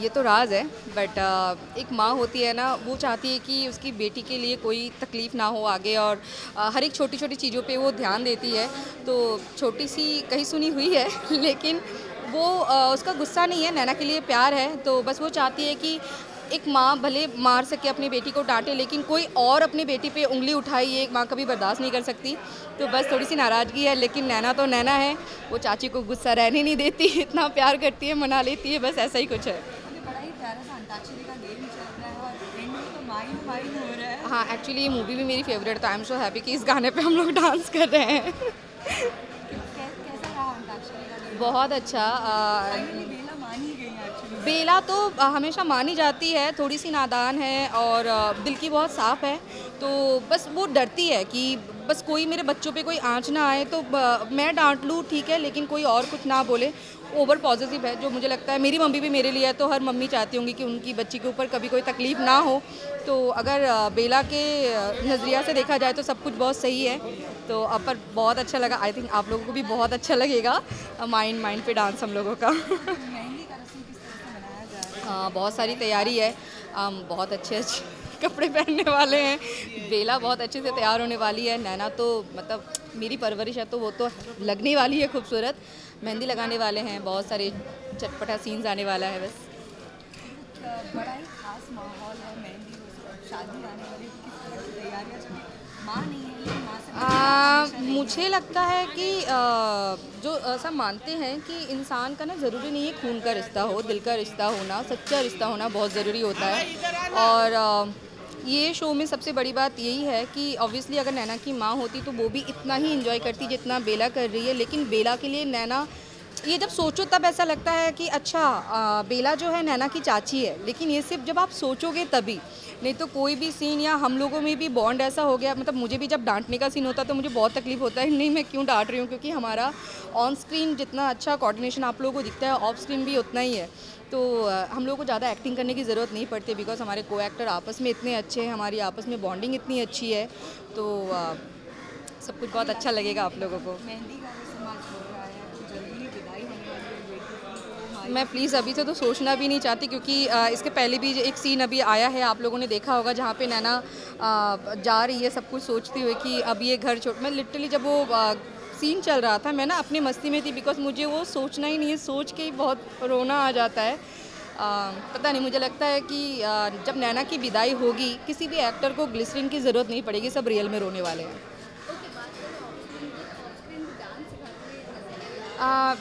ये तो राज है बट एक माँ होती है ना वो चाहती है कि उसकी बेटी के लिए कोई तकलीफ़ ना हो आगे और आ, हर एक छोटी छोटी चीज़ों पे वो ध्यान देती है। तो छोटी सी कहीं सुनी हुई है लेकिन वो आ, उसका गुस्सा नहीं है नैना के लिए प्यार है तो बस वो चाहती है कि एक माँ भले मार सके अपनी बेटी को डांटे लेकिन कोई और अपनी बेटी पे उंगली उठाई ये एक माँ कभी बर्दाश्त नहीं कर सकती। तो बस थोड़ी सी नाराज़गी है लेकिन नैना तो नैना है वो चाची को गुस्सा रहने नहीं देती इतना प्यार करती है मना लेती है बस ऐसा ही कुछ है। ही तो हो एक्चुअली ये मूवी भी मेरी फेवरेट तो आई एम सो हैप्पी कि इस गाने पे हम लोग डांस कर रहे हैं। बहुत अच्छा आ, बेला बेला तो हमेशा मानी जाती है। थोड़ी सी नादान है और दिल की बहुत साफ़ है। तो बस वो डरती है कि बस कोई मेरे बच्चों पे कोई आँच ना आए तो मैं डांट लूँ ठीक है लेकिन कोई और कुछ ना बोले। ओवर पॉजिटिव है जो मुझे लगता है मेरी मम्मी भी मेरे लिए है तो हर मम्मी चाहती होंगी कि उनकी बच्ची के ऊपर कभी कोई तकलीफ़ ना हो। तो अगर बेला के नज़रिया से देखा जाए तो सब कुछ बहुत सही है। तो अब पर बहुत अच्छा लगा। आई थिंक आप लोगों को भी बहुत अच्छा लगेगा। माइंड माइंड पे डांस हम लोगों का। है? हाँ बहुत सारी तैयारी है। हम बहुत अच्छे अच्छे कपड़े पहनने वाले हैं। बेला बहुत अच्छे से तैयार होने वाली है। नैना तो मतलब मेरी परवरिश है तो वो तो लगने वाली है खूबसूरत। मेहंदी लगाने वाले हैं बहुत सारे चटपटा सीन्स आने वाला है बस। बड़ा ही खास माहौल है मेहंदी शादी आने वाली? माँ नहीं है आ, मुझे लगता है कि आ, जो ऐसा मानते हैं कि इंसान का ना ज़रूरी नहीं है खून का रिश्ता हो दिल का रिश्ता होना सच्चा रिश्ता होना बहुत ज़रूरी होता है। और आ, ये शो में सबसे बड़ी बात यही है कि ऑब्वियसली अगर नैना की माँ होती तो वो भी इतना ही इन्जॉय करती जितना बेला कर रही है लेकिन बेला के लिए नैना ये जब सोचो तब ऐसा लगता है कि अच्छा आ, बेला जो है नैना की चाची है लेकिन ये सिर्फ़ जब आप सोचोगे तभी। नहीं तो कोई भी सीन या हम लोगों में भी बॉन्ड ऐसा हो गया मतलब मुझे भी जब डांटने का सीन होता है तो मुझे बहुत तकलीफ़ होता है नहीं मैं क्यों डांट रही हूँ? क्योंकि हमारा ऑन स्क्रीन जितना अच्छा कोऑर्डिनेशन आप लोगों को दिखता है ऑफ़ स्क्रीन भी उतना ही है। तो हम लोगों को ज़्यादा एक्टिंग करने की ज़रूरत नहीं पड़ती बिकॉज़ हमारे को एक्टर आपस में इतने अच्छे हैं हमारी आपस में बॉन्डिंग इतनी अच्छी है तो सब कुछ बहुत अच्छा लगेगा आप लोगों को। तो तो माँ प्लीज़ अभी से तो सोचना भी नहीं चाहती क्योंकि इसके पहले भी एक सीन अभी आया है आप लोगों ने देखा होगा जहाँ पे नैना जा रही है सब कुछ सोचती हुई कि अब ये घर छोड़ मैं लिटरली जब वो सीन चल रहा था। मैं ना अपनी मस्ती में थी बिकॉज़ मुझे वो सोचना ही नहीं है सोच के ही बहुत रोना आ जाता है। आ, पता नहीं मुझे लगता है कि आ, जब नैना की विदाई होगी किसी भी एक्टर को ग्लिसरीन की ज़रूरत नहीं पड़ेगी सब रियल में रोने वाले हैं। आ,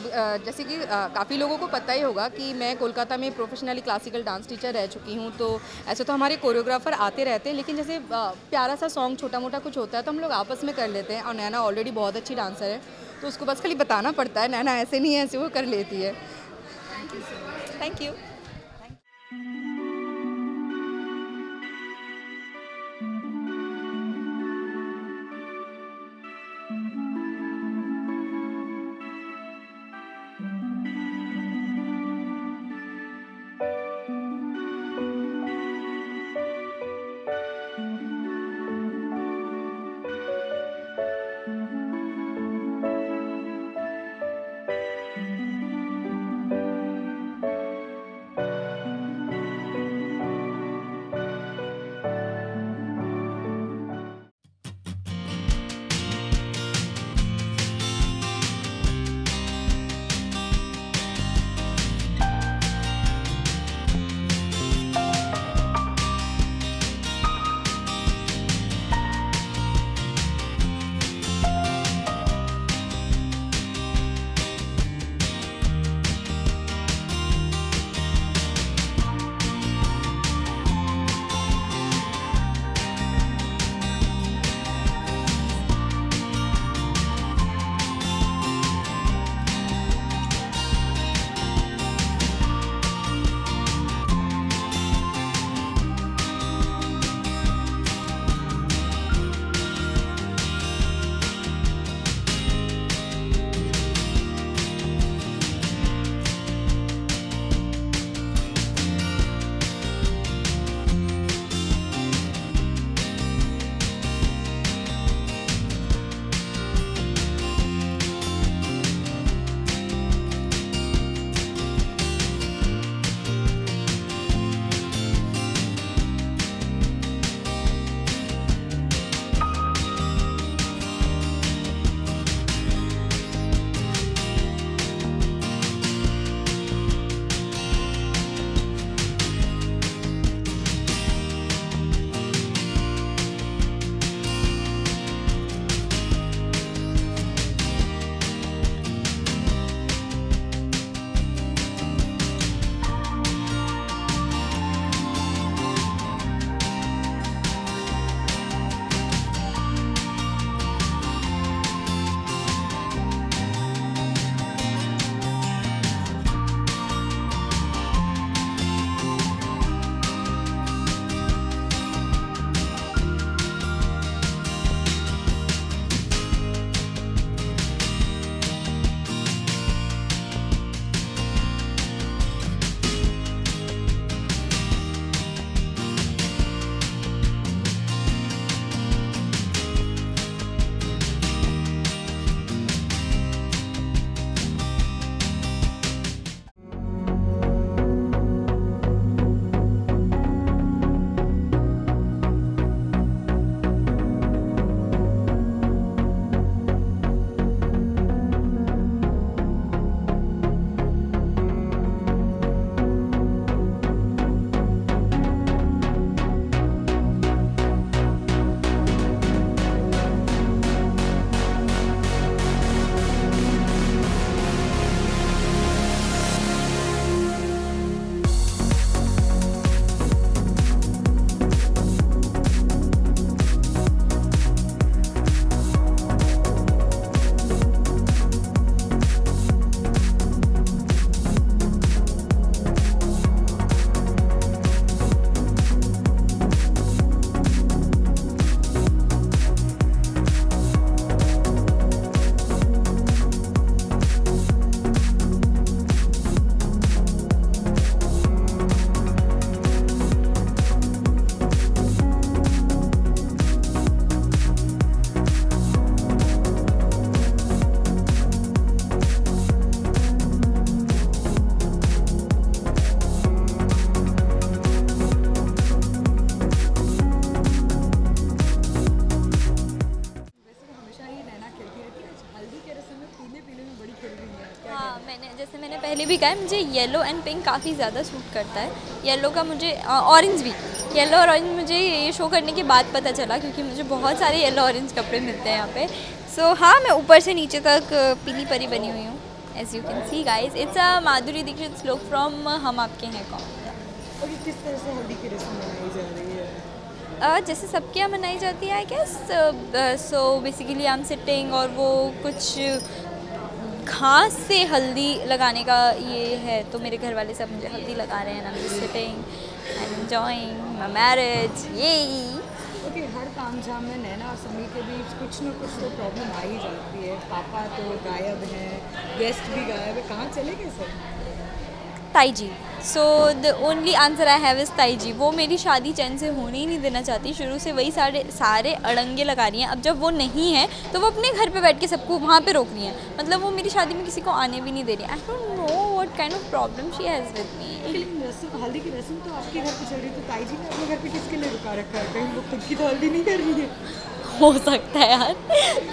जैसे कि काफ़ी लोगों को पता ही होगा कि मैं कोलकाता में प्रोफेशनली क्लासिकल डांस टीचर रह चुकी हूँ तो ऐसे तो हमारे कोरियोग्राफर आते रहते हैं लेकिन जैसे प्यारा सा सॉन्ग छोटा मोटा कुछ होता है तो हम लोग आपस में कर लेते हैं और नैना ऑलरेडी बहुत अच्छी डांसर है तो उसको बस खाली बताना पड़ता है नैना ऐसे नहीं है ऐसे वो कर लेती है। थैंक यू जैसे मैंने पहले भी कहा है मुझे येलो एंड पिंक काफ़ी ज़्यादा सूट करता है। येलो का मुझे ऑरेंज भी। येलो और ऑरेंज मुझे ये शो करने के बाद पता चला क्योंकि मुझे बहुत सारे येलो ऑरेंज कपड़े मिलते हैं यहाँ पे। सो so, हाँ मैं ऊपर से नीचे तक पीली परी बनी हुई हूँ as you can see guys it's a Madhuri Dixit स्लोक from Hum Aapke हैं कौन? और किस तरह से हल्दी की रस्म मनाई जा रही है? uh, जैसे सबके यहाँ मनाई जाती है I guess so basically I am sitting और वो कुछ घास से हल्दी लगाने का ये है तो मेरे घर वाले सब मुझे हल्दी लगा रहे हैं I am sitting and enjoying my marriage ये ओके हर काम झाम में नैना और समी के बीच कुछ ना कुछ तो प्रॉब्लम आ ही जाती है। पापा तो गायब हैं गेस्ट भी गायब है। कहाँ चले गए सर ताई जी। So the only answer I have is Tai ji वो मेरी शादी चैन से होने ही नहीं देना चाहती। शुरू से वही सारे सारे अड़ंगे लगा रही हैं। अब जब वो नहीं है तो वो अपने घर पे बैठ के सबको वहाँ पे रोक रही हैं। मतलब वो मेरी शादी में किसी को आने भी नहीं दे रही I don't know what kind of problem she has with me हल्दी की रस्म तो आपके घर पे चल रही है तो ताई जी ने अपने घर पे किसके लिए रुका रखा है? कहीं वो खुद की तो हल्दी नहीं कर रही है। हो सकता है यार।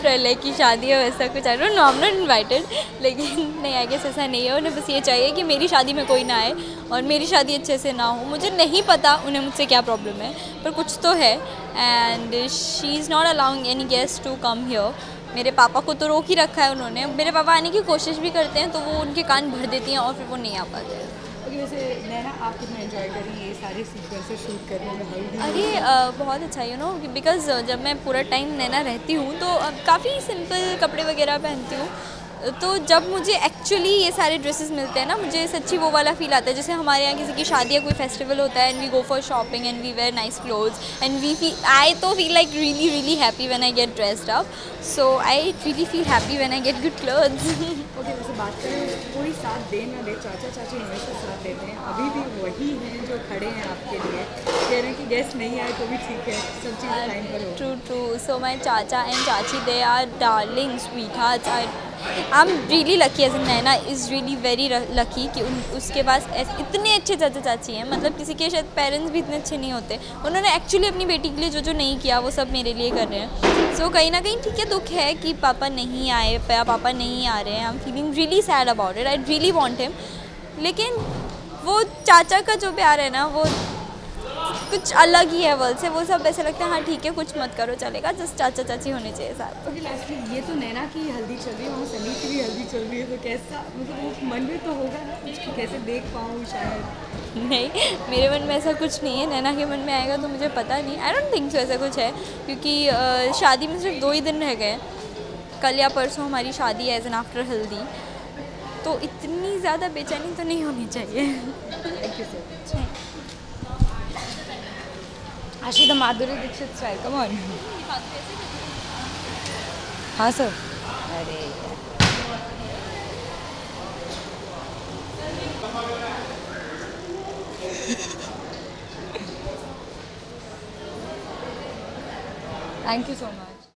प्रलय की शादी है वैसा कुछ I don't know I not invited लेकिन नहीं आई गेस ऐसा नहीं है। उन्हें बस ये चाहिए कि मेरी शादी में कोई ना आए और मेरी शादी अच्छे से ना हो। मुझे नहीं पता उन्हें मुझसे क्या प्रॉब्लम है, पर कुछ तो है। And she is not allowing any guest to come here मेरे पापा को तो रोक ही रखा है उन्होंने। मेरे पापा आने की कोशिश भी करते हैं तो वो उनके कान भर देती हैं और फिर वो नहीं आ पाते। ओके वैसे नैना आप कितना एंजॉय करी ये सारे सीक्वेंसेस शूट करने में? अरे बहुत अच्छा यू नो बिकॉज़ जब मैं पूरा टाइम नैना रहती हूँ तो काफ़ी सिंपल कपड़े वगैरह पहनती हूँ। तो जब मुझे एक्चुअली ये सारे ड्रेसेस मिलते हैं ना मुझे सच्ची वो वाला फील आता है जैसे हमारे यहाँ किसी की शादी या कोई फेस्टिवल होता है and we go for shopping and we wear nice clothes and we feel I तो feel like really really happy when I get dressed up so I really feel happy when I get good clothes okay वैसे बात करें कोई साथ दे ना दे चाचा चाची हमेशा साथ देते हैं। अभी भी वही हैं जो खड़े हैं आपके लिए। कह रहे हैं कि गेस्ट नहीं आए तो भी ठीक है सब चीज़ें टाइम पर हो। True, true. So my chacha and chachi, they are darling sweethearts. I, I'm am really lucky in Naina is really very lucky कि उन उसके पास इतने अच्छे चाचा चाची हैं। मतलब किसी के शायद पेरेंट्स भी इतने अच्छे नहीं होते। उन्होंने एक्चुअली अपनी बेटी के लिए जो जो नहीं किया वो सब मेरे लिए कर रहे हैं। सो so, कहीं ना कहीं ठीक है दुख है कि पापा नहीं आए पापा नहीं आ रहे हैं। I am feeling really sad about it I really want him लेकिन वो चाचा का जो प्यार है ना वो कुछ अलग ही है वर्ल्ड से। वो सब ऐसे लगता है हाँ ठीक है कुछ मत करो चलेगा जस्ट चाचा चाची होने चाहिए साथ। ओके लास्टली ये तो नैना की हल्दी चल रही है वहाँ सनी की भी हल्दी चल रही है तो कैसा मतलब वो मन में तो होगा ना कुछ कि कैसे देख पाऊँ शायद। नहीं मेरे मन में ऐसा कुछ नहीं है नैना के मन में आएगा तो मुझे पता नहीं। आई डोंट थिंक सो ऐसा कुछ है क्योंकि शादी में सिर्फ़ दो ही दिन रह गए कल या परसों हमारी शादी है एज एन आफ्टर हल्दी। तो इतनी ज़्यादा बेचैनी तो नहीं होनी चाहिए। Thank you so much Aashi Madhuri Dixit sir come on हाँ सर अरे थैंक यू सो मच